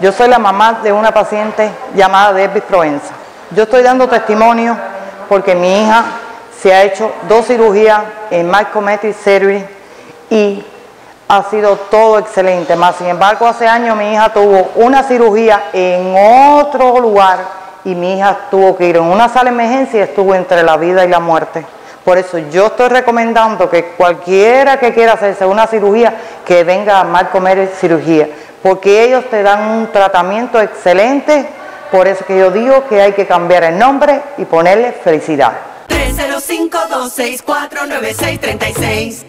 Yo soy la mamá de una paciente llamada Debbie Provenza. Yo estoy dando testimonio porque mi hija se ha hecho dos cirugías en Micrometric Surgery y ha sido todo excelente. Más sin embargo, hace años mi hija tuvo una cirugía en otro lugar y mi hija tuvo que ir en una sala de emergencia y estuvo entre la vida y la muerte. Por eso yo estoy recomendando que cualquiera que quiera hacerse una cirugía, que venga a Marcomer Cirugía, porque ellos te dan un tratamiento excelente, por eso que yo digo que hay que cambiar el nombre y ponerle felicidad. 305-264-9636